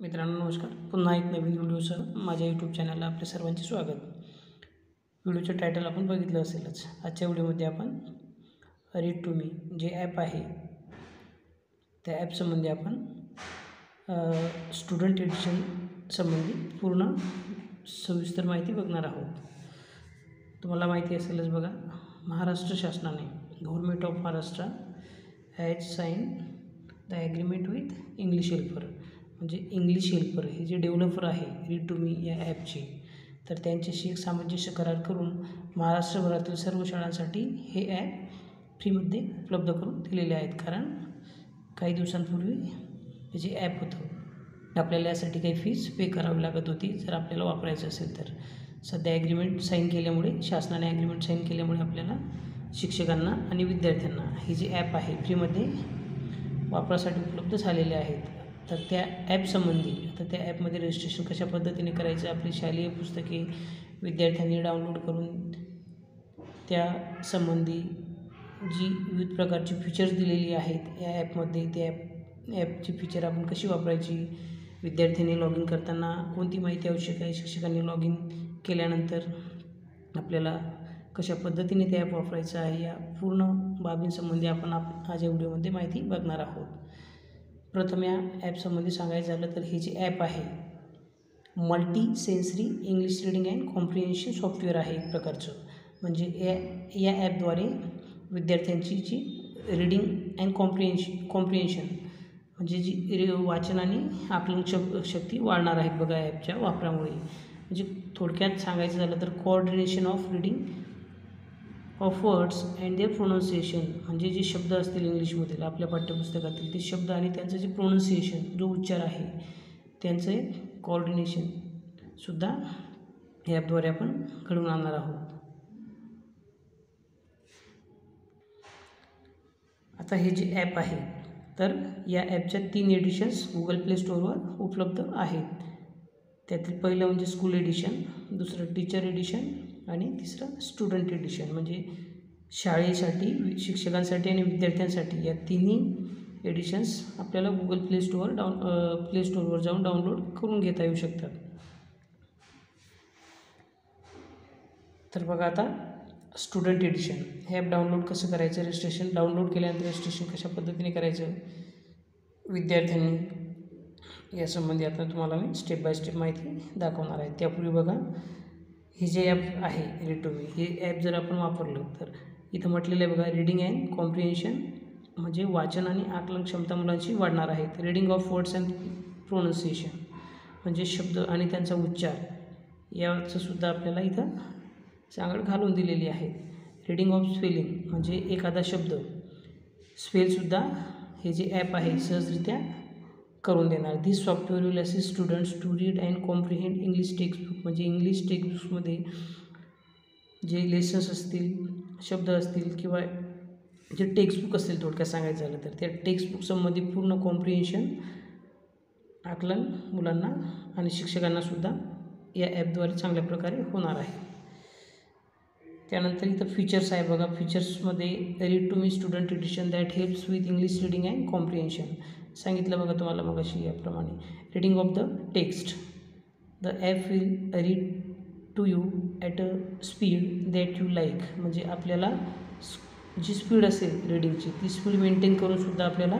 मित्रांनो नमस्कार. पुन्हा एक नवीन व्हिडिओसह माझ्या यूट्यूब चॅनलला आपले सर्वांचे स्वागत. व्हिडिओचं टायटल आपण बघितलं असेलच. आजच्या व्हिडिओमध्ये आपण रीड टू मी जे ॲप आहे त्या ॲपसंबंधी आपण स्टुडंट एडिशन संबंधी पूर्ण सविस्तर माहिती बघणार आहोत. तुम्हाला माहिती असेलच बघा महाराष्ट्र शासनाने government of Maharashtra has sign the agreement with English helper म्हणजे इंग्लिश हेल्पर हे जे डेव्हलपर आहे रीड टू मी या ॲपचे तर त्यांच्याशी एक सामंजस्य करार करून महाराष्ट्रभरातील सर्व शाळांसाठी हे ॲप फ्रीमध्ये उपलब्ध करून दिलेले आहेत. कारण काही दिवसांपूर्वी हे जे ॲप होतं आपल्याला यासाठी काही फीस पे करावी लागत होती. जर आपल्याला वापरायचं असेल तर. सध्या ॲग्रीमेंट साईन केल्यामुळे शासनाने ॲग्रीमेंट साईन केल्यामुळे आपल्याला शिक्षकांना आणि विद्यार्थ्यांना हे जे ॲप आहे फ्रीमध्ये वापरासाठी उपलब्ध झालेले आहेत. तर त्या ॲपसंबंधी आता त्या ॲपमध्ये रजिस्ट्रेशन कशा पद्धतीने करायचं आपली शालेय पुस्तके विद्यार्थ्यांनी डाउनलोड करून त्या संबंधी जी विविध प्रकारची फीचर्स दिलेली आहेत या ॲपमध्ये त्या ॲप ॲपची फीचर आपण कशी वापरायची विद्यार्थ्यांनी लॉग इन करताना कोणती माहिती आवश्यक आहे शिक्षकांनी लॉग इन केल्यानंतर आपल्याला कशा पद्धतीने ते ॲप वापरायचं आहे या पूर्ण बाबींसंबंधी आपण आप आज या व्हिडिओमध्ये माहिती बघणार आहोत. प्रथम या ॲपसंबंधी सांगायचं झालं तर हे जे ॲप आहे multi sensory English reading and comprehension software आहे एक प्रकारचं. म्हणजे या या ॲपद्वारे विद्यार्थ्यांची जी रिडिंग अँड कॉम्प्रिहेन्शन कॉम्प्रिहेन्शन म्हणजे जी रि वाचन आणि आकलन शक शक्ती वाढणार आहे बघा ॲपच्या वापरामुळे. म्हणजे थोडक्यात सांगायचं झालं तर coordination of reading of words and their pronunciation म्हणजे जे शब्द असतील इंग्लिशमधील आपल्या पाठ्यपुस्तकातील ते शब्द आणि त्यांचं जे प्रोनाऊन्सिएशन जो उच्चार आहे त्यांचं एक कॉर्डिनेशनसुद्धा या ॲपद्वारे आपण घडवून आणणार आहोत. आता हे जे ॲप आहे तर या ॲपच्या तीन एडिशन्स गुगल प्ले स्टोअरवर उपलब्ध आहेत. त्यातील पहिलं म्हणजे स्कूल एडिशन दुसरं टीचर एडिशन आणि तिसरं स्टुडंट एडिशन म्हणजे शाळेसाठी शिक्षकांसाठी आणि विद्यार्थ्यांसाठी या तिन्ही एडिशन्स आपल्याला Google play store down play स्टोअरवर जाऊन डाउनलोड करून घेता येऊ शकतात. तर बघा आता स्टुडंट एडिशन हे ॲप डाउनलोड कसं करायचं? रजिस्ट्रेशन डाउनलोड केल्यानंतर रजिस्ट्रेशन कशा पद्धतीने करायचं? विद्यार्थ्यांनी यासंबंधी आता तुम्हाला मी स्टेप बाय स्टेप माहिती दाखवणार आहे. त्यापूर्वी बघा हे जे ॲप आहे रिटोमी हे ॲप जर आपण वापरलं तर इथं म्हटलेलं आहे बघा रिडिंग अँड कॉम्प्रिहेन्शन म्हणजे वाचन आणि आकलन क्षमता मुलांची वाढणार आहेत reading of words and pronunciation म्हणजे शब्द आणि त्यांचा उच्चार याचं सुद्धा आपल्याला इथं सांगड घालून दिलेली आहे. रिडिंग ऑफ स्पेलिंग म्हणजे एखादा शब्द. स्पेलसुद्धा हे जे ॲप आहे सहजरित्या करून देणार. This software will assist students to read and comprehend English textbook म्हणजे इंग्लिश टेक्स्टबुक्समध्ये जे लेसन्स असतील शब्द असतील किंवा जे टेक्स्टबुक असतील थोडक्यात सांगायचं झालं तर त्या टेक्स्टबुकसंबंधी पूर्ण कॉम्प्रिहेन्शन आकलन मुलांना आणि शिक्षकांनासुद्धा या ॲपद्वारे चांगल्या प्रकारे होणार आहे. त्यानंतर इथं फीचर्स आहे बघा. फीचर्समध्ये read to me student edition that helps with English reading and comprehension सांगितलं बघा तुम्हाला मग अशी याप्रमाणे. Reading of the text the app will read to you at a speed that you like म्हणजे आपल्याला जी स्पीड असेल रिडिंगची ती स्पीड मेंटेन करूनसुद्धा आपल्याला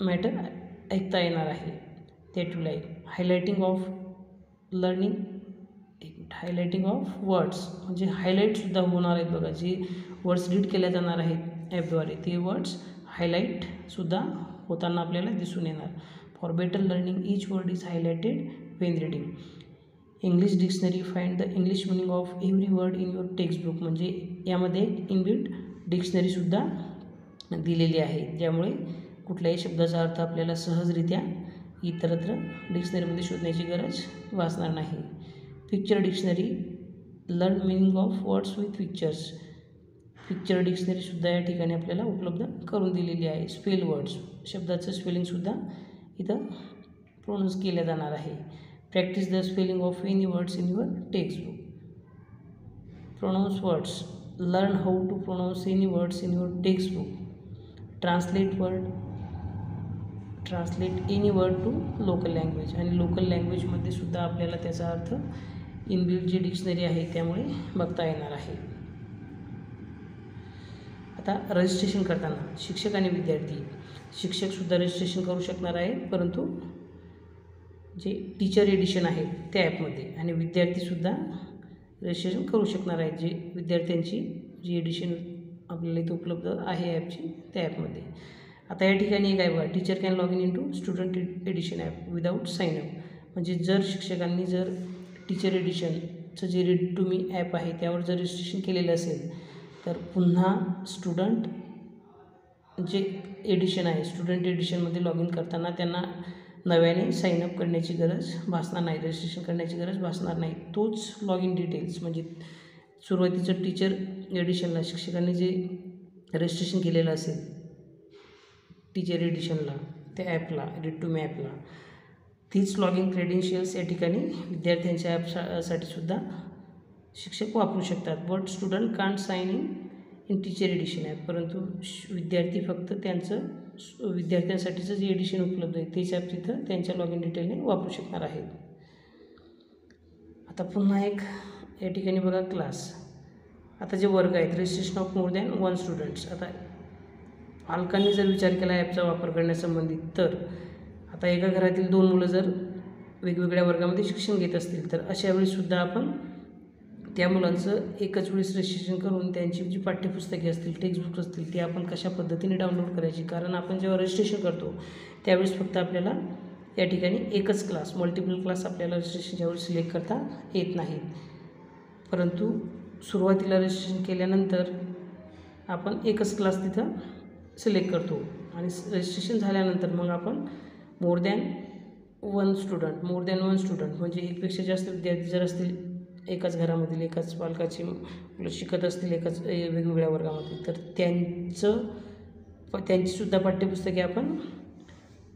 मॅटर ऐकता येणार आहे. That you like highlighting of learning highlighting of words म्हणजे हायलाईटसुद्धा होणार आहेत बघा. जे वर्ड्स रीड केल्या जाणार आहेत ॲपद्वारे ते वर्ड्स हायलाईटसुद्धा होताना आपल्याला दिसून येणार. For better learning each word is highlighted when reading English dictionary find the English meaning of every word in your textbook म्हणजे यामध्ये इनबिल्ट डिक्शनरीसुद्धा दिलेली आहे. ज्यामुळे कुठल्याही शब्दाचा अर्थ आपल्याला सहजरित्या इतरत्र डिक्शनरीमध्ये शोधण्याची गरज वाचणार नाही. Picture dictionary learn meaning of words with pictures picture डिक्शनरीसुद्धा या ठिकाणी आपल्याला उपलब्ध करून दिलेली आहे. स्पेल वर्ड्स शब्दाचं स्पेलिंगसुद्धा इथं प्रोनाऊन्स केल्या जाणार आहे. Practice the spelling of any words in your textbook pronounce words learn how to pronounce any words in your textbook translate word translate any word to local language आणि local लँग्वेजमध्ये सुद्धा आपल्याला त्याचा अर्थ इनबिल्ट जी dictionary आहे त्यामुळे बघता येणार आहे. आता रजिस्ट्रेशन करताना शिक्षक आणि विद्यार्थी. शिक्षकसुद्धा रजिस्ट्रेशन करू शकणार आहे परंतु जे टीचर एडिशन आहे त्या ॲपमध्ये आणि विद्यार्थीसुद्धा रजिस्ट्रेशन करू शकणार आहेत जे विद्यार्थ्यांची जी एडिशन आपल्याला इथे उपलब्ध आहे ॲपची त्या ॲपमध्ये आता या ठिकाणी काय बघा teacher can log in in to student edition app without sign up म्हणजे जर शिक्षकांनी जर टीचर एडिशनचं जे रीड टू मी ॲप आहे त्यावर जर रजिस्ट्रेशन केलेलं असेल तर पुन्हा स्टुडंट जे एडिशन आहे स्टुडंट एडिशनमध्ये लॉग इन करताना त्यांना नव्याने साईनअप करण्याची गरज भासणार नाही रजिस्ट्रेशन करण्याची गरज भासणार नाही. तोच लॉग इन डिटेल्स म्हणजे सुरुवातीचं टीचर एडिशनला शिक्षकांनी जे रजिस्ट्रेशन केलेलं असेल टीचर एडिशनला त्या ॲपला रीड टू मी ॲपला तीच लॉग इन क्रेडेन्शियल्स या ठिकाणी विद्यार्थ्यांच्या ॲपसा साठी सुद्धा शिक्षक वापरू शकतात. But student can't sign in in teacher edition app परंतु श- विद्यार्थी फक्त त्यांचं विद्यार्थ्यांसाठीचं जे एडिशन उपलब्ध आहे. तेच ॲप तिथं त्यांच्या लॉग इन डिटेलने वापरू शकणार आहेत. आता पुन्हा एक या ठिकाणी बघा क्लास आता जे वर्ग आहेत registration of more than one students आता पालकांनी जर विचार केला ॲपचा वापर करण्यासंबंधित तर आता एका घरातील दोन मुलं जर वेगवेगळ्या वर्गामध्ये शिक्षण घेत असतील तर अशा वेळीसुद्धा आपण त्या मुलांचं एकच वेळेस रजिस्ट्रेशन करून त्यांची जी पाठ्यपुस्तके असतील टेक्स्टबुक असतील ती आपण कशा पद्धतीने डाउनलोड करायची? कारण आपण जेव्हा रजिस्ट्रेशन करतो त्यावेळेस फक्त आपल्याला या ठिकाणी एकच क्लास मल्टिपल क्लास आपल्याला रजिस्ट्रेशनच्या वेळेस सिलेक्ट करता येत नाहीत परंतु सुरुवातीला रजिस्ट्रेशन केल्यानंतर आपण एकच क्लास तिथं सिलेक्ट करतो. आणि रजिस्ट्रेशन झाल्यानंतर मग आपण more than one student more than one student म्हणजे एकपेक्षा जास्त विद्यार्थी जर असतील एकाच घरामधील एकाच पालकाची मुलं शिकत असतील एकाच वेगवेगळ्या वर्गामध्ये तर त्यांचं प त्यांचीसुद्धा पाठ्यपुस्तके आपण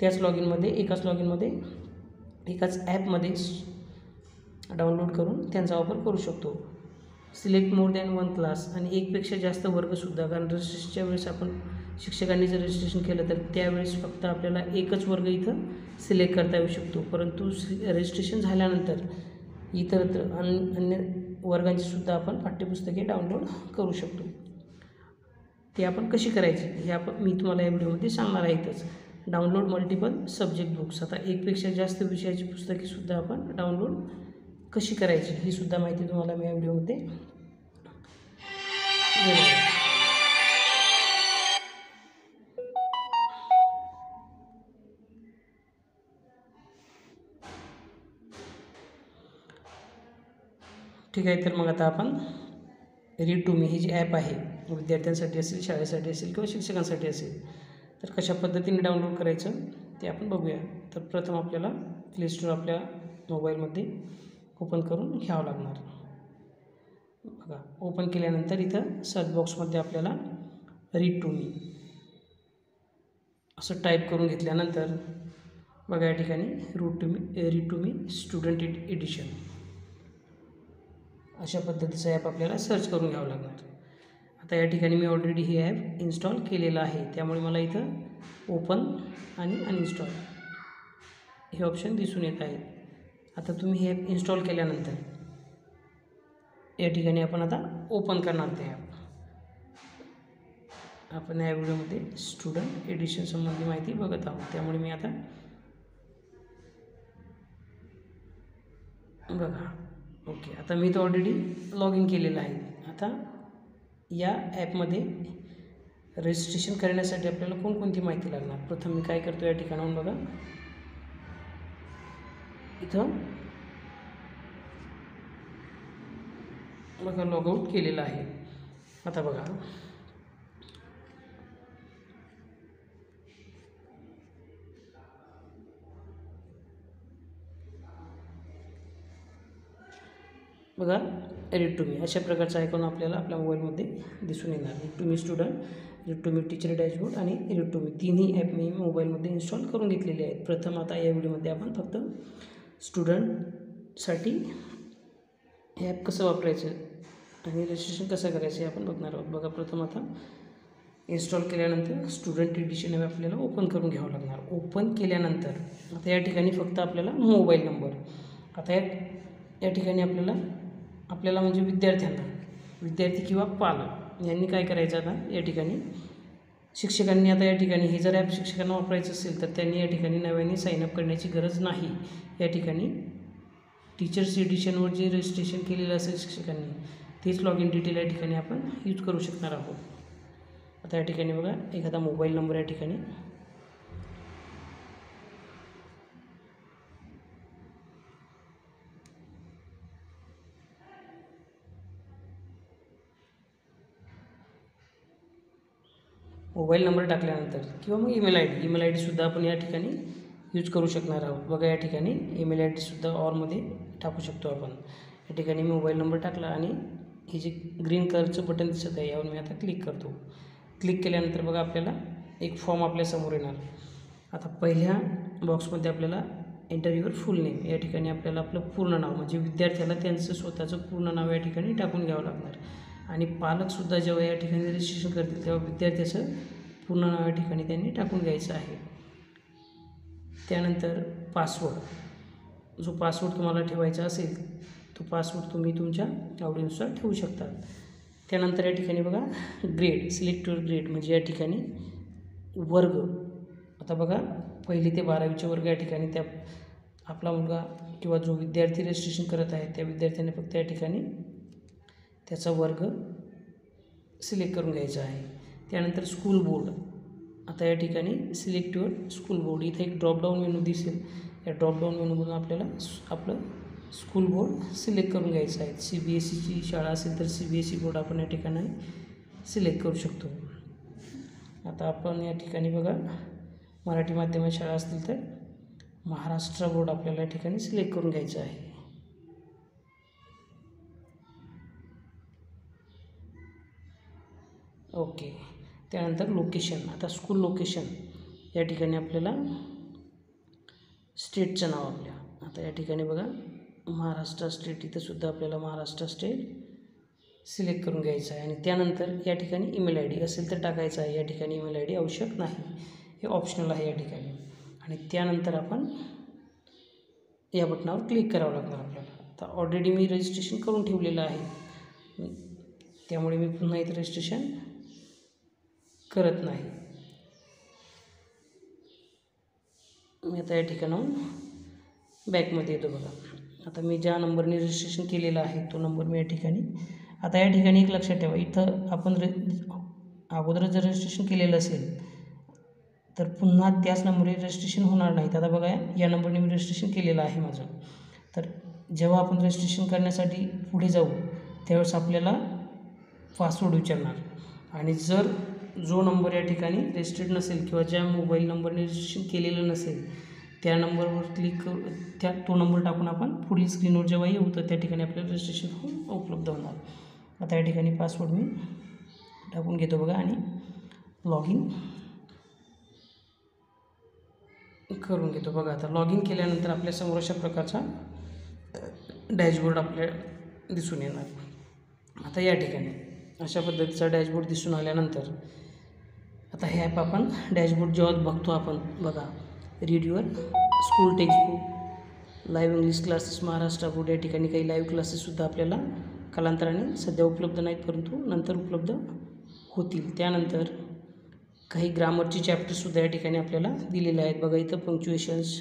त्याच लॉग इनमध्ये एकाच लॉग इनमध्ये एकाच ॲपमध्ये डाउनलोड करून त्यांचा वापर करू शकतो. Select more than one class आणि एकपेक्षा जास्त वर्गसुद्धा कारण रजिस्ट्रेशनच्या वेळेस आपण शिक्षकांनी जर रजिस्ट्रेशन केलं तर त्यावेळेस फक्त आपल्याला एकच वर्ग इथं सिलेक्ट करता येऊ शकतो. परंतु रजिस्ट्रेशन झाल्यानंतर इतरत्र अन अन्य वर्गांची सुद्धा आपण पाठ्यपुस्तके डाउनलोड करू शकतो. ती आपण कशी करायची? हे आपण मी तुम्हाला या व्हिडिओमध्ये सांगणार आहेतच डाउनलोड मल्टिपल सब्जेक्ट बुक्स आता एकपेक्षा जास्त विषयाची पुस्तकेसुद्धा आपण डाउनलोड कशी करायची ही सुद्धा माहिती तुम्हाला मी या व्हिडिओमध्ये ठीक आहे तर मग आता आपण रीड टू मी ही जी ॲप आहे विद्यार्थ्यांसाठी असेल शाळेसाठी असेल किंवा शिक्षकांसाठी असेल तर कशा पद्धतीने डाउनलोड करायचं ते आपण बघूया. तर प्रथम आपल्याला प्ले स्टोर आपल्या मोबाईलमध्ये ओपन करून घ्यावं लागणार. बघा ओपन केल्यानंतर इथं सर्च बॉक्समध्ये आपल्याला रीड टू मी असं टाईप करून घेतल्यानंतर बघा या ठिकाणी route to me read to me student edition अशा पद्धतीचं ॲप आपल्याला सर्च करून घ्यावं लागणार आता या ठिकाणी मी ऑलरेडी हे ॲप इन्स्टॉल केलेलं आहे. त्यामुळे मला इथं ओपन आणि अनइन्स्टॉल हे ऑप्शन दिसून येत आहेत. आता तुम्ही हे ॲप इन्स्टॉल केल्यानंतर या ठिकाणी आपण आता ओपन करणार ते ॲप आपण या व्हिडिओमध्ये स्टुडंट एडिशन संबंधी माहिती बघत आहोत. त्यामुळे मी आता बघा. ओके आता मी तर ऑलरेडी लॉग इन केलेलं आहे. आता या ॲपमध्ये रजिस्ट्रेशन करण्यासाठी आपल्याला कोणकोणती माहिती लागणार? प्रथम मी काय करतो या ठिकाणाहून बघा. इथं बघा लॉगआउट केलेलं आहे. आता बघा. बघा रीड टू मी अशा प्रकारचा आयकॉन आपल्याला आपल्या मोबाईलमध्ये दिसून येणार read to me student read to me teacher dashboard आणि रीड टू मी तिन्ही ॲप मी मोबाईलमध्ये इन्स्टॉल करून घेतलेले आहेत. प्रथम आता या व्हिडिओमध्ये आपण फक्त स्टुडंटसाठी हे ॲप कसं वापरायचं आणि रजिस्ट्रेशन कसं करायचं हे आपण बघणार आहोत. बघा प्रथम आता इन्स्टॉल केल्यानंतर स्टुडंट एडिशन ॲप आपल्याला ओपन करून घ्यावं लागणार. ओपन केल्यानंतर आता या ठिकाणी फक्त आपल्याला मोबाईल नंबर आता या या ठिकाणी आपल्याला आपल्याला म्हणजे विद्यार्थ्यांना विद्यार्थी किंवा पालक यांनी काय करायचं आता या ठिकाणी? शिक्षकांनी आता या ठिकाणी हे जर ॲप शिक्षकांना वापरायचं असेल तर त्यांनी या ठिकाणी नव्याने साईनअप करण्याची गरज नाही. या ठिकाणी टीचर्स एडिशनवर जे रजिस्ट्रेशन केलेलं असेल शिक्षकांनी तेच लॉग इन डिटेल या ठिकाणी आपण यूज करू शकणार आहोत. आता या ठिकाणी बघा एखादा मोबाईल नंबर या ठिकाणी मोबाईल नंबर टाकल्यानंतर किंवा मग email I D email I डीसुद्धा आपण या ठिकाणी यूज करू शकणार आहोत. बघा या ठिकाणी ईमेल आय डीसुद्धा ऑरमध्ये टाकू शकतो आपण. या ठिकाणी मी मोबाईल नंबर टाकला आणि हे जे ग्रीन कलरचं बटन दिसत आहे यावर मी आता क्लिक करतो. क्लिक केल्यानंतर बघा आपल्याला एक फॉर्म आपल्यासमोर येणार. आता पहिल्या बॉक्समध्ये आपल्याला इंटरव्ह्यूवर फुल नेम या ठिकाणी आपल्याला आपलं पूर्ण नाव म्हणजे विद्यार्थ्याला त्यांचं स्वतःचं पूर्ण नाव या ठिकाणी टाकून घ्यावं लागणार. आणि पालकसुद्धा जेव्हा या ठिकाणी रजिस्ट्रेशन करतील तेव्हा विद्यार्थ्याचं पूर्ण नाव या ठिकाणी त्यांनी टाकून घ्यायचं आहे. त्यानंतर पासवर्ड जो पासवर्ड तुम्हाला ठेवायचा असेल तो पासवर्ड तुम्ही तुमच्या आवडीनुसार ठेवू शकता. त्यानंतर या ठिकाणी बघा ग्रेड सिलेक्ट युअर ग्रेड म्हणजे या ठिकाणी वर्ग. आता बघा पहिली ते बारावीचे वर्ग या ठिकाणी त्या आपला मुलगा किंवा जो विद्यार्थी रजिस्ट्रेशन करत आहे त्या विद्यार्थ्याने फक्त या ठिकाणी त्याचा वर्ग सिलेक्ट करून घ्यायचा आहे. त्यानंतर स्कूल बोर्ड. आता या ठिकाणी सिलेक्ट युअर स्कूल बोर्ड. इथे एक ड्रॉपडाऊन मेनू दिसेल. या ड्रॉपडाऊन मेनूमधून आपल्याला आपलं स्कूल बोर्ड सिलेक्ट करून घ्यायचं आहे. सी बी एस सीची शाळा असेल तर C B S C board आपण या ठिकाणी सिलेक्ट करू शकतो. आता आपण या ठिकाणी बघा मराठी माध्यमात शाळा असतील तर महाराष्ट्र बोर्ड आपल्याला या ठिकाणी सिलेक्ट करून घ्यायचं आहे. ओके. त्यानंतर लोकेशन आता स्कूल लोकेशन या ठिकाणी आपल्याला स्टेटचं नाव आपल्या. आता या ठिकाणी बघा महाराष्ट्र स्टेट इथंसुद्धा आपल्याला महाराष्ट्र स्टेट सिलेक्ट करून घ्यायचं आहे. आणि त्यानंतर या ठिकाणी ईमेल आय डी असेल तर टाकायचं आहे. या ठिकाणी ईमेल आय डी आवश्यक नाही. हे ऑप्शनल आहे या ठिकाणी. आणि त्यानंतर आपण या बटनावर क्लिक करावं लागणार आपल्याला. आता ऑलरेडी मी रजिस्ट्रेशन करून ठेवलेलं आहे. त्यामुळे मी पुन्हा इथं रजिस्ट्रेशन करत नाही. मी आता या ठिकाणाहून बॅकमध्ये येतो बघा. आता मी ज्या नंबरने रजिस्ट्रेशन केलेला आहे तो नंबर मी या ठिकाणी आता या ठिकाणी एक लक्षात ठेवा. इथं आपण रे अगोदर जर रजिस्ट्रेशन केलेलं असेल तर पुन्हा त्याच नंबरने रजिस्ट्रेशन होणार नाही आता बघा या नंबरने मी रजिस्ट्रेशन केलेलं आहे माझं. तर जेव्हा आपण रजिस्ट्रेशन करण्यासाठी पुढे जाऊ त्यावेळेस आपल्याला पासवर्ड विचारणार. आणि जर जो नंबर या ठिकाणी रजिस्टर्ड नसेल किंवा ज्या मोबाईल नंबरने रजिस्ट्रेशन केलेलं नसेल त्या नंबरवर क्लिक करू त्या तो नंबर टाकून आपण पुढील स्क्रीनवर जेव्हा येऊ तर त्या ठिकाणी आपल्याला रजिस्ट्रेशन उपलब्ध होणार. आता या ठिकाणी पासवर्ड मी टाकून घेतो बघा आणि लॉग इन करून घेतो बघा आता. लॉग इन केल्यानंतर आपल्यासमोर अशा प्रकारचा डॅशबोर्ड आपल्या दिसून येणार. आता या ठिकाणी अशा पद्धतीचा डॅशबोर्ड दिसून आल्यानंतर आता हे ॲप आपण डॅशबोर्ड जेव्हा बघतो आपण बघा. Read your school textbook live English classes Maharashtra board या ठिकाणी काही लाईव्ह क्लासेससुद्धा आपल्याला कालांतराने सध्या उपलब्ध नाहीत परंतु नंतर उपलब्ध होतील. त्यानंतर काही ग्रामरचे चॅप्टरसुद्धा या ठिकाणी आपल्याला दिलेले आहेत. बघा इथं पंक्च्युएशन्स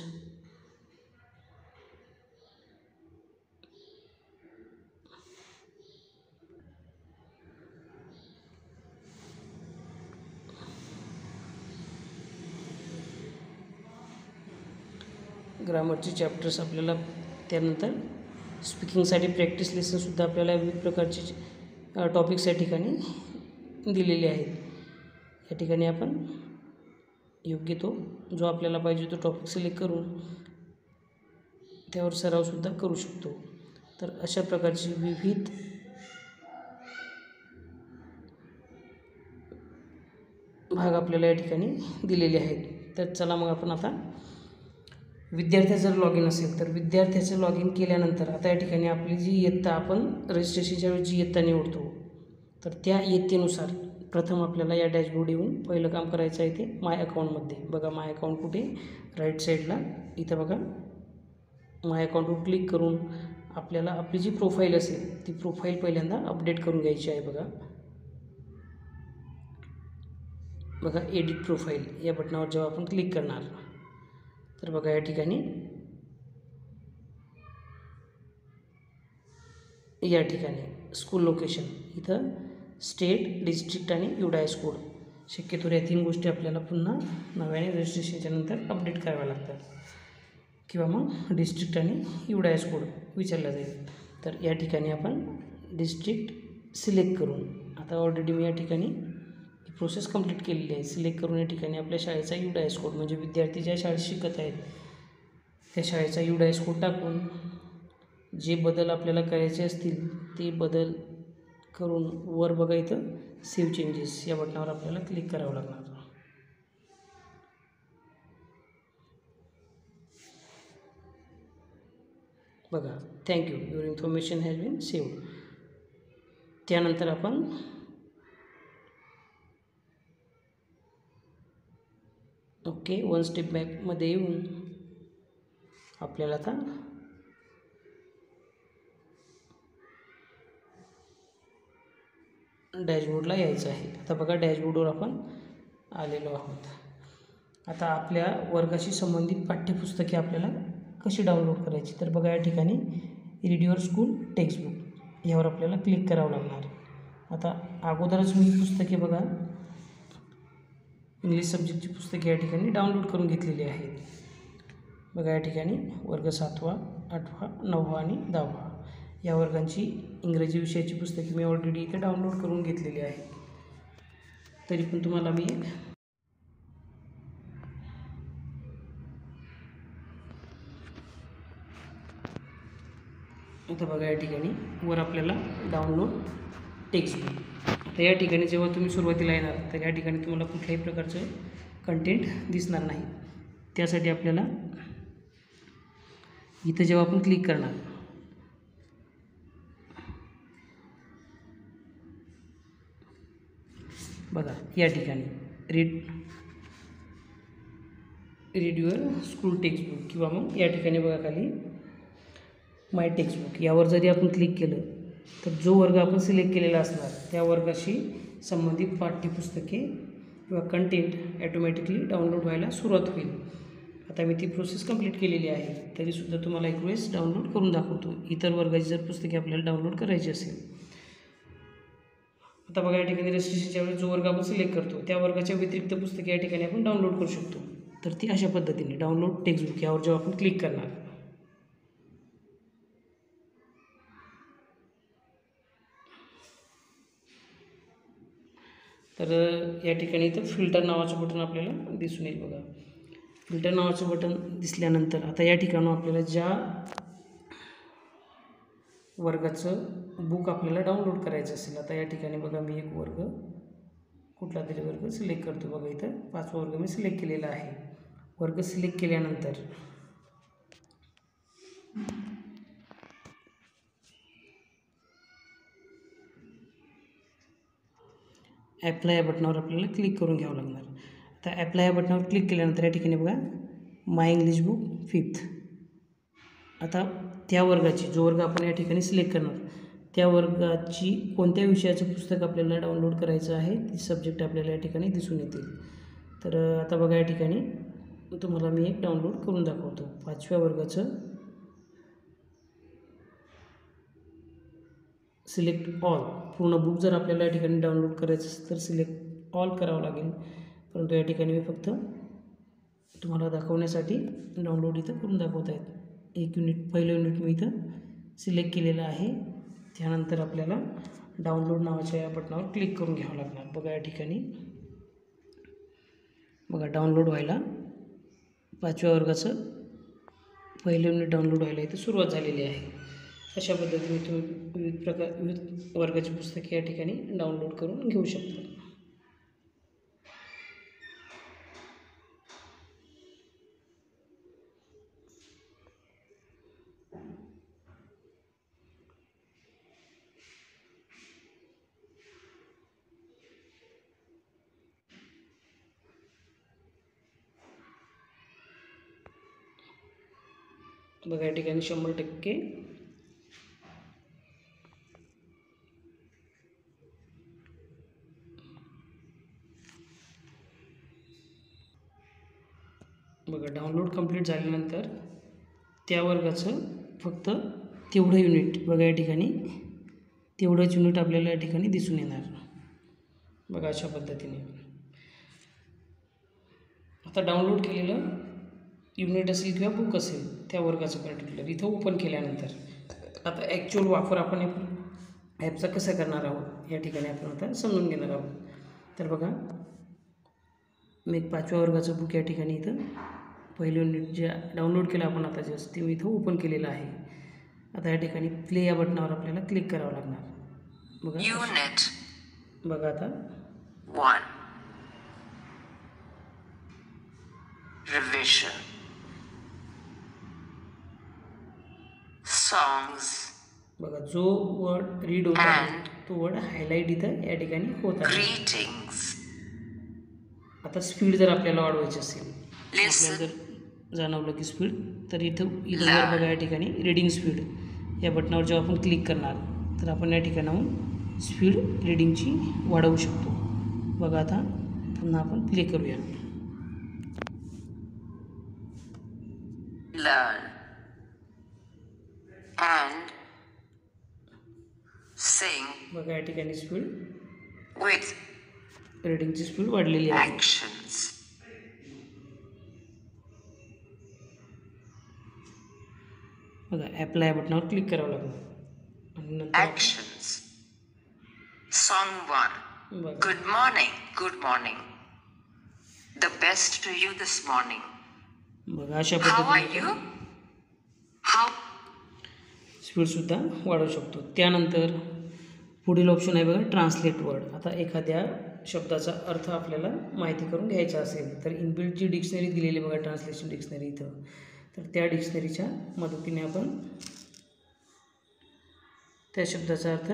ग्रामरचे चॅप्टर्स आपल्याला त्यानंतर स्पीकिंगसाठी प्रॅक्टिस लेसनसुद्धा आपल्याला विविध प्रकारचे टॉपिक्स या ठिकाणी दिलेले आहेत. या ठिकाणी आपण योग्य तो जो आपल्याला पाहिजे तो टॉपिक सिलेक्ट करून त्यावर सरावसुद्धा करू शकतो. तर अशा प्रकारची विविध भाग आपल्याला या ठिकाणी दिलेले आहेत. तर चला मग आपण आता विद्यार्थ्याचं जर लॉग इन असेल तर विद्यार्थ्याचं लॉग इन केल्यानंतर आता या ठिकाणी आपली जी इयत्ता आपण रजिस्ट्रेशनच्या वेळी जी इयत्ता निवडतो तर त्या इयत्तेनुसार प्रथम आपल्याला या डॅशबोर्ड येऊन पहिलं काम करायचं आहे ते माय अकाउंटमध्ये बघा माय अकाउंट कुठे? राईट साईडला इथं बघा. माय अकाउंटवर क्लिक करून आपल्याला आपली जी प्रोफाईल असेल ती प्रोफाईल पहिल्यांदा अपडेट करून घ्यायची आहे बघा. बघा एडिट प्रोफाईल या बटनावर जेव्हा आपण क्लिक करणार तर बघा या ठिकाणी. या ठिकाणी स्कूल लोकेशन इथं स्टेट डिस्ट्रिक्ट आणि युडायस कोड शक्यतो या तीन गोष्टी आपल्याला पुन्हा नव्याने रजिस्ट्रेशनच्या नंतर अपडेट कराव्या लागतात. किंवा मग डिस्ट्रिक्ट आणि युडायस कोड विचारला जाईल. तर या ठिकाणी आपण डिस्ट्रिक्ट सिलेक्ट करून आता ऑलरेडी मी या ठिकाणी प्रोसेस कंप्लीट केलेली आहे. सिलेक्ट करून या ठिकाणी आपल्या शाळेचा यू डायस कोड म्हणजे विद्यार्थी ज्या शाळेत शिकत आहेत त्या शाळेचा यू डायस कोड टाकून जे बदल आपल्याला करायचे असतील ते बदल करून वर बघा इथं सेव्ह चेंजेस या बटनावर आपल्याला क्लिक करावं लागणार. बघा thank you your information has been save त्यानंतर आपण ओके वन स्टेप बॅकमध्ये येऊन आपल्याला आता डॅशबोर्डला यायचं आहे. आता बघा डॅशबोर्डवर आपण आलेलो आहोत. आता आपल्या वर्गाशी संबंधित पाठ्यपुस्तके आपल्याला कशी डाउनलोड करायची? तर बघा या ठिकाणी रेडिओर स्कूल टेक्स्टबुक यावर आपल्याला क्लिक करावं लागणार. आता अगोदरच मी पुस्तके बघा इंग्लिश सब्जेक्टची पुस्तके या ठिकाणी डाउनलोड करून घेतलेली आहेत. बघा या ठिकाणी वर्ग सातवा आठवा नववा आणि दहावा. या वर्गांची इंग्रजी विषयाची पुस्तके मी ऑलरेडी इथे डाउनलोड करून घेतलेली आहे तरी पण तुम्हाला मी एक आता बघा या ठिकाणी वर आपल्याला डाउनलोड टेक्स्टबुक तर या ठिकाणी जेव्हा तुम्ही सुरुवातीला येणार तर या ठिकाणी तुम्हाला कुठल्याही प्रकारचं कंटेंट दिसणार नाही. त्यासाठी आपल्याला इथं जेव्हा आपण क्लिक करणार बघा या ठिकाणी read read your school textbook किंवा मग या ठिकाणी बघा खाली माय टेक्स्टबुक यावर जरी आपण क्लिक केलं तर जो वर्ग आपण सिलेक्ट केलेला असणार त्या वर्गाशी संबंधित पाठ्यपुस्तके किंवा कंटेंट ॲटोमॅटिकली डाउनलोड व्हायला सुरुवात होईल. आता मी ती प्रोसेस कंप्लीट केलेली आहे तरीसुद्धा तुम्हाला एक वेळेस डाउनलोड करून दाखवतो. इतर वर्गाची जर पुस्तके आपल्याला डाउनलोड करायची असेल. आता बघा या ठिकाणी रजिस्ट्रेशनच्या वेळेस जो वर्ग आपण सिलेक्ट करतो त्या वर्गाच्या व्यतिरिक्त पुस्तके या ठिकाणी आपण डाउनलोड करू शकतो. तर ती अशा पद्धतीने डाउनलोड टेक्स्टबुक यावर जेव्हा आपण क्लिक करणार तर या ठिकाणी इथं फिल्टर नावाचं बटन आपल्याला दिसून येईल बघा. फिल्टर नावाचं बटन दिसल्यानंतर आता या ठिकाणं आपल्याला ज्या वर्गाचं बुक आपल्याला डाउनलोड करायचं असेल आता या ठिकाणी बघा मी एक वर्ग कुठला तरी वर्ग सिलेक्ट करतो बघा इथं. पाचवा वर्ग मी सिलेक्ट केलेला आहे. वर्ग सिलेक्ट केल्यानंतर ॲप्लाय या बटनावर आपल्याला क्लिक करून घ्यावं लागणार. आता ॲप्लाय या बटनावर क्लिक केल्यानंतर या ठिकाणी बघा माय इंग्लिश बुक फिफ्थ आता त्या वर्गाची जो वर्ग आपण या ठिकाणी सिलेक्ट करणार त्या वर्गाची कोणत्या विषयाचं पुस्तक आपल्याला डाउनलोड करायचं आहे ती सब्जेक्ट आपल्याला या ठिकाणी दिसून येतील. तर आता बघा या ठिकाणी तुम्हाला मी एक डाउनलोड करून दाखवतो. पाचव्या वर्गाचं सिलेक्ट ऑल पूर्ण बुक जर आपल्याला या ठिकाणी डाउनलोड करायचं असेल तर सिलेक्ट ऑल करावं लागेल. परंतु या ठिकाणी मी फक्त तुम्हाला दाखवण्यासाठी डाउनलोड इथं करून दाखवत आहेत. एक युनिट पहिलं युनिट मी इथं सिलेक्ट केलेलं आहे. त्यानंतर आपल्याला डाउनलोड नावाच्या या बटनावर क्लिक करून घ्यावं लागणार. बघा या ठिकाणी. बघा डाउनलोड व्हायला पाचव्या वर्गाचं पहिलं युनिट डाउनलोड व्हायला इथं सुरुवात झालेली आहे. अशा पद्धतीने तुम्ही विविध प्रकार विविध वर्गाची पुस्तके या ठिकाणी डाउनलोड करून घेऊ शकता. बघा या ठिकाणी शंभर टक्के कंप्लीट झाल्यानंतर त्या वर्गाचं फक्त तेवढं युनिट बघा या ठिकाणी. तेवढंच युनिट आपल्याला या ठिकाणी दिसून येणार. बघा अशा पद्धतीने. आता डाउनलोड केलेलं युनिट असेल किंवा बुक असेल त्या वर्गाचं पर्टिक्युलर इथं ओपन केल्यानंतर. आता ॲक्च्युअल वापर आपण ॲपचा कसा करणार आहोत या ठिकाणी आपण आता समजून घेणार आहोत. तर बघा मी एक पाचव्या वर्गाचं बुक या ठिकाणी इथं पहिलं युनिट जे डाउनलोड केलं आपण आता जस्ट ते मी इथं ओपन केलेलं आहे आता या ठिकाणी प्ले या बटनावर आपल्याला क्लिक करावं लागणार बघा Unit बघा आता 1. Revision. Songs बघा जो वर्ड रीड होत आहे तो वर्ड हायलाईट इथं या ठिकाणी होत आहे. आता स्पीड जर आपल्याला वाढवायची असेल आपल्याला. जर जाणवलं की स्पीड तर इथं इथं बघा या ठिकाणी रीडिंग स्पीड या बटनावर जेव्हा आपण क्लिक करणार तर आपण या ठिकाणाहून स्पीड रीडिंगची वाढवू शकतो. बघा आता पुन्हा आपण प्ले करूया. बघा या ठिकाणी स्पीड रीडिंगची स्पीड वाढलेली आहे. Actions. बघा ॲपला या बटनावर क्लिक करावं लागणार आणि नंतर. Song 1. बघा Good morning. Good morning. The best to you this morning. बघा अशा पद्धतीने स्पीडसुद्धा वाढवू शकतो त्यानंतर पुढील ऑप्शन आहे बघा ट्रान्सलेट वर्ड आता एखाद्या शब्दाचा अर्थ आपल्याला माहिती करून घ्यायचा असेल तर इनबिल्ट जी डिक्शनरी दिलेली बघा ट्रान्सलेशन डिक्शनरी इथं तर त्या डिक्शनरीच्या मदतीने आपण त्या शब्दाचा अर्थ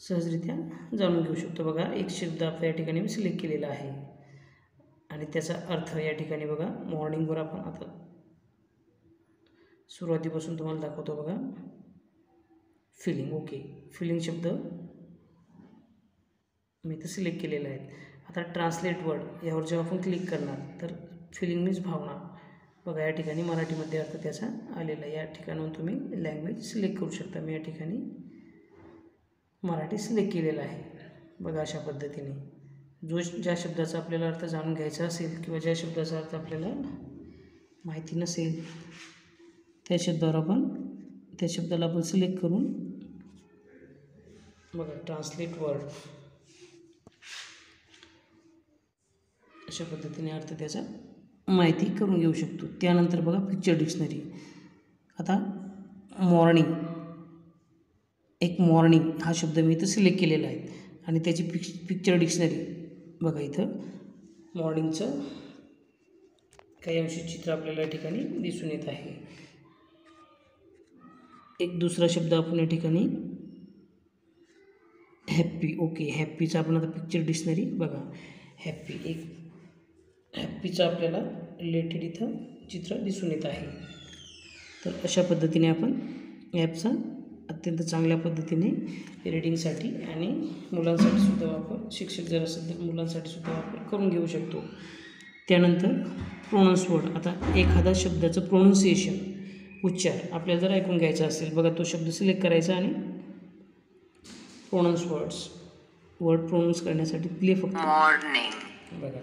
सहजरित्या जाणून घेऊ शकतो. बघा एक शब्द आपल्या या ठिकाणी मी सिलेक्ट केलेला आहे. आणि त्याचा अर्थ या ठिकाणी बघा मॉर्निंगवर आपण आता सुरुवातीपासून तुम्हाला दाखवतो बघा. फिलिंग ओके फिलिंग शब्द मी इथं सिलेक्ट केलेला आहे आता ट्रान्सलेट वर्ड यावर जेव्हा आपण क्लिक करणार तर फिलिंग मीन्स भावना. बघा या ठिकाणी मराठीमध्ये अर्थ त्याचा आलेला या ठिकाणाहून तुम्ही लँग्वेज सिलेक्ट करू शकता. मी या ठिकाणी मराठी सिलेक्ट केलेला आहे. बघा अशा पद्धतीने. जो ज्या शब्दाचा आपल्याला अर्थ जाणून घ्यायचा असेल किंवा ज्या शब्दाचा अर्थ आपल्याला माहिती नसेल त्या शब्दावर आपण त्या शब्दाला आपण सिलेक्ट करून बघा ट्रान्सलेट वर्ड अशा पद्धतीने अर्थ त्याचा माहिती करून घेऊ शकतो. त्यानंतर बघा पिक्चर डिक्शनरी आता मॉर्निंग एक मॉर्निंग हा शब्द मी इथं सिलेक्ट केलेला आहे. आणि त्याची पिक्च पिक्चर डिक्शनरी बघा इथं मॉर्निंगचं काही अंशी चित्र आपल्याला या ठिकाणी दिसून येत आहे. एक दुसरा शब्द आपण या ठिकाणी हॅप्पी ओके हॅप्पीचं आपण आता पिक्चर डिक्शनरी बघा. हॅप्पी एक हॅप्पीचं आपल्याला रिलेटेड इथं चित्र दिसून येत आहे. तर अशा पद्धतीने आपण ॲपचा अत्यंत चांगल्या पद्धतीने रीडिंगसाठी आणि मुलांसाठी सुद्धा वापर शिक्षक जर असेल तर मुलांसाठी सुद्धा वापर करून घेऊ शकतो. त्यानंतर प्रोनन्स वर्ड आता एखादा शब्दाचं प्रोनन्सिएशन उच्चार आपल्याला जर ऐकून घ्यायचा असेल बघा तो शब्द सिलेक्ट करायचा आणि प्रोनन्स वर्ड्स वर्ड प्रोनन्स करण्यासाठी प्ले फक्त. बघा.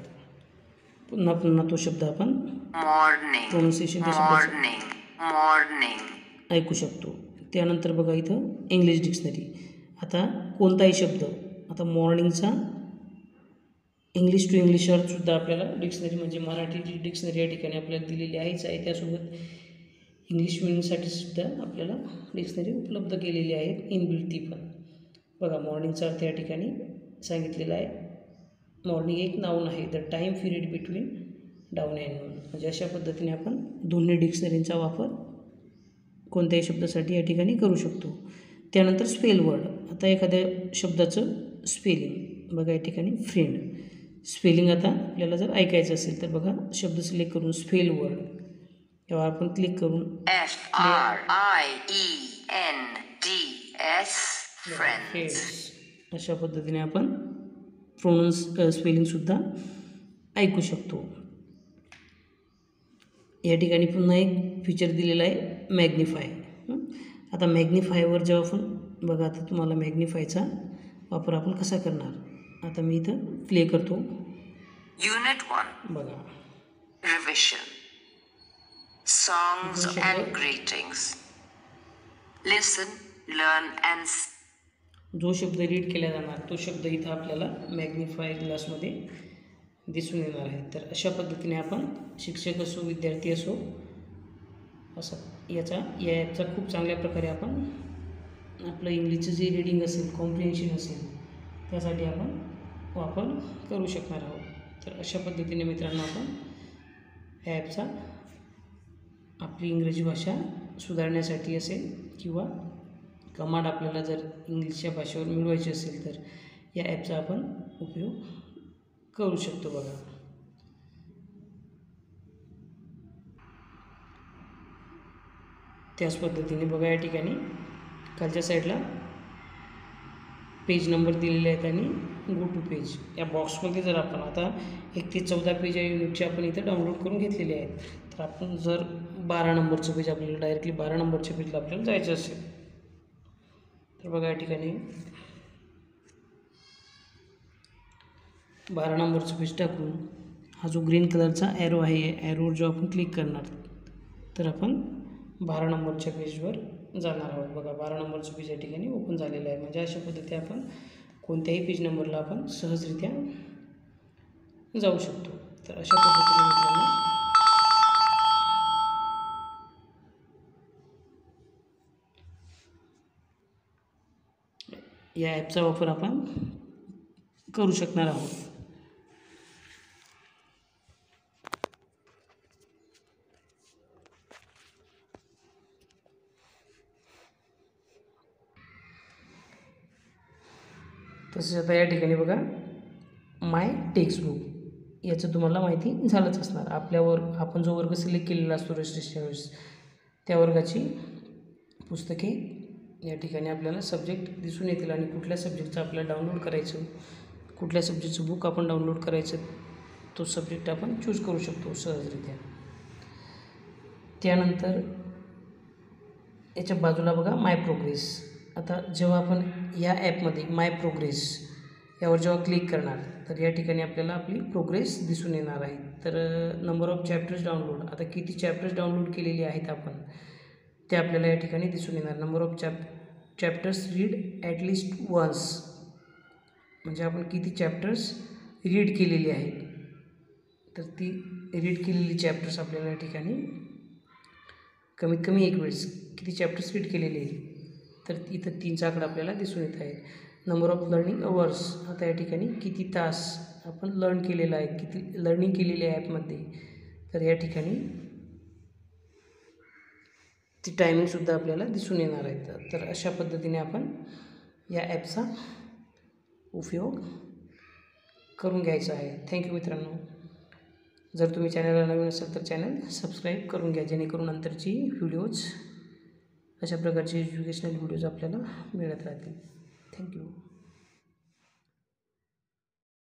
पुन्हा पुन्हा तो शब्द आपण morning, morning, ऐकू शकतो. त्यानंतर बघा इथं इंग्लिश डिक्शनरी आता कोणताही शब्द आता मॉर्निंगचा इंग्लिश टू इंग्लिश अर्थसुद्धा आपल्याला डिक्शनरी म्हणजे मराठी जी डिक्शनरी या ठिकाणी आपल्याला दिलेली आहेच आहे त्यासोबत इंग्लिश मिनिंगसाठी सुद्धा आपल्याला डिक्शनरी उपलब्ध केलेली आहे. इनबिल्ट ती पण. बघा मॉर्निंगचा अर्थ या ठिकाणी सांगितलेला आहे. मॉर्निंग एक नाऊन आहे the time period between dawn and noon म्हणजे अशा पद्धतीने आपण दोन्ही डिक्शनरींचा वापर कोणत्याही शब्दासाठी या ठिकाणी करू शकतो. त्यानंतर स्पेल वर्ड आता एखाद्या शब्दाचं स्पेलिंग बघा या ठिकाणी फ्रेंड स्पेलिंग आता आपल्याला जर ऐकायचं असेल तर बघा शब्द सिलेक्ट करून स्पेल वर्ड तेव्हा आपण क्लिक करून I E. फ्रेंड्स अशा पद्धतीने आपण प्रोनन्स स्पेलिंगसुद्धा ऐकू शकतो. या ठिकाणी पुन्हा एक फीचर दिलेलं आहे मॅग्निफाय आता मॅग्निफायवर जेव्हा आपण बघा आता तुम्हाला मॅग्निफायचा वापर आपण कसा करणार? आता मी इथं प्ले करतो. Unit 1. बघा. Revision. and greetings. Listen, learn, and s- जो शब्द रीड केला जाणार तो शब्द इथं आपल्याला मॅग्निफाय ग्लासमध्ये दिसून येणार आहे. तर अशा पद्धतीने आपण शिक्षक असो विद्यार्थी असो असं याचा या ॲपचा खूप चांगल्या प्रकारे आपण आपलं इंग्लिशचं जे रीडिंग असेल कॉम्प्रिहेन्शन असेल त्यासाठी आपण वापर करू शकणार आहोत. तर अशा पद्धतीने मित्रांनो आपण या ॲपचा आपली इंग्रजी भाषा सुधारण्यासाठी असेल किंवा कमांड आपल्याला जर इंग्लिशच्या भाषेवर मिळवायची असेल तर या ॲपचा आपण उपयोग करू शकतो बघा. त्याच पद्धतीने बघा या ठिकाणी खालच्या साईडला पेज नंबर दिलेले आहेत आणि गो टू पेज. या बॉक्समध्ये जर आपण आता एक ते चौदा पेज या युनिटचे आपण इथं डाउनलोड करून घेतलेले आहेत. तर आपण जर बारा नंबरचं पेज आपल्याला डायरेक्टली बारा नंबरच्या पेजला आपल्याला जायचं असेल तर बघा या ठिकाणी. बारा नंबरचं पेज टाकून हा जो ग्रीन कलरचा ॲरो आहे ॲरोवर जो आपण क्लिक करणार तर आपण बारा नंबरच्या पेजवर जाणार आहोत. बघा बारा नंबरचं पेज या ठिकाणी ओपन झालेलं आहे. म्हणजे अशा पद्धती आपण कोणत्याही पेज नंबरला आपण सहजरित्या जाऊ शकतो. तर अशा पद्धतीने मित्रांनो या ॲपचा वापर आपण करू शकणार आहोत. तसेच आता या ठिकाणी बघा माय टेक्स्टबुक याचं तुम्हाला माहिती झालंच असणार. आपल्यावर आपण जो वर्ग सिलेक्ट केलेला असतो रजिस्ट्रेशन वेळेस त्या वर्गाची पुस्तके या ठिकाणी आपल्याला सब्जेक्ट दिसून येतील आणि कुठल्या सब्जेक्टचं आपल्याला डाउनलोड करायचं कुठल्या सब्जेक्टचं बुक आपण डाउनलोड करायचं तो सब्जेक्ट आपण चूज करू शकतो सहजरित्या. त्यानंतर याच्या बाजूला बघा माय प्रोग्रेस आता जेव्हा आपण या ॲपमध्ये माय प्रोग्रेस यावर जेव्हा क्लिक करणार तर या ठिकाणी आपल्याला आपली प्रोग्रेस दिसून येणार आहे. तर नंबर ऑफ चॅप्टर्स डाउनलोड आता किती चॅप्टर्स डाउनलोड केलेली आहेत आपण? ते आपल्याला या ठिकाणी दिसून येणार. Number of chap chapters read at least once म्हणजे आपण किती चॅप्टर्स रीड केलेली आहेत. तर ती रीड केलेली चॅप्टर्स आपल्याला या ठिकाणी कमीत कमी एक वेळेस किती चॅप्टर्स रीड केलेले आहेत. तर इथं तीनचा आकडा आपल्याला दिसून येत आहे नंबर ऑफ लर्निंग अवर्स आता या ठिकाणी किती तास आपण लर्न केलेला आहे किती लर्निंग केलेली आहे ॲपमध्ये तर या ठिकाणी ती टायमिंगसुद्धा आपल्याला दिसून येणार आहेत तर अशा पद्धतीने आपण या ॲपचा उपयोग करून घ्यायचा आहे. थँक्यू मित्रांनो. जर तुम्ही चॅनलला नवीन असाल तर चॅनल सबस्क्राईब करून घ्या जेणेकरून नंतरची व्हिडिओज अशा प्रकारचे एज्युकेशनल व्हिडिओज आपल्याला मिळत राहतील. थँक्यू